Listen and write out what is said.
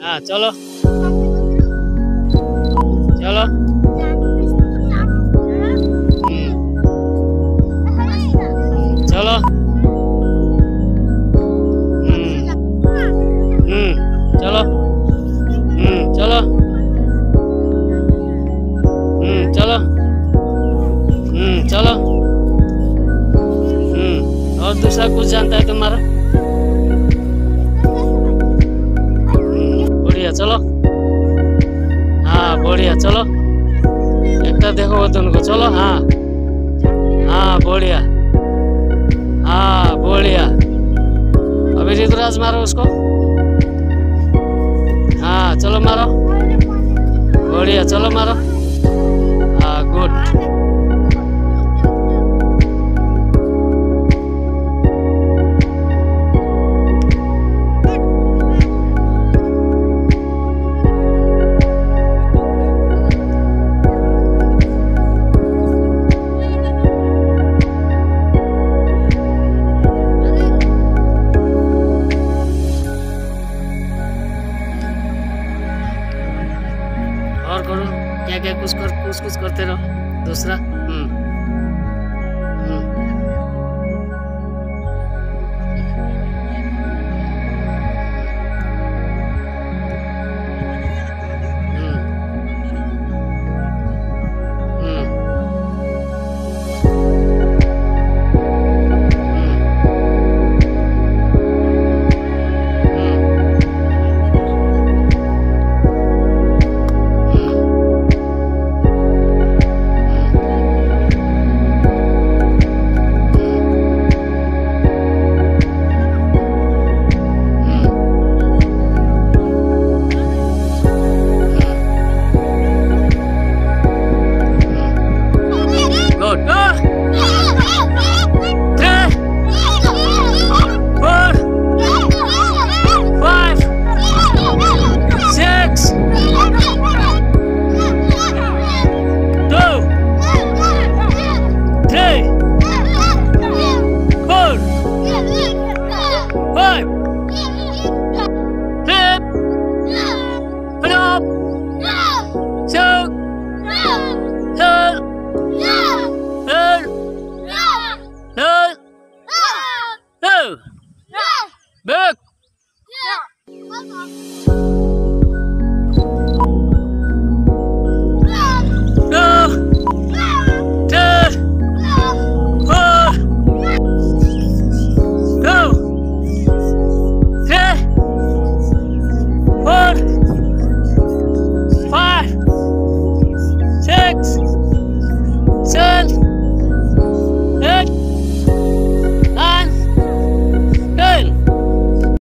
Ah, cholo. Cholo. Cholo. Jalan, hmm, kalau hmm. hmm. hmm. oh, terus aku jantai kemarin. चलो हाँ बढ़िया चलो एक देखो वतन को चलो हाँ हाँ बढ़िया हाँ बढ़िया अभी ऋतुराज मारो उसको हाँ चलो मारो बढ़िया चलो मारो हाँ गुड क्या क्या कुछ कर कुछ कुछ करते रहो दूसरा हम्म।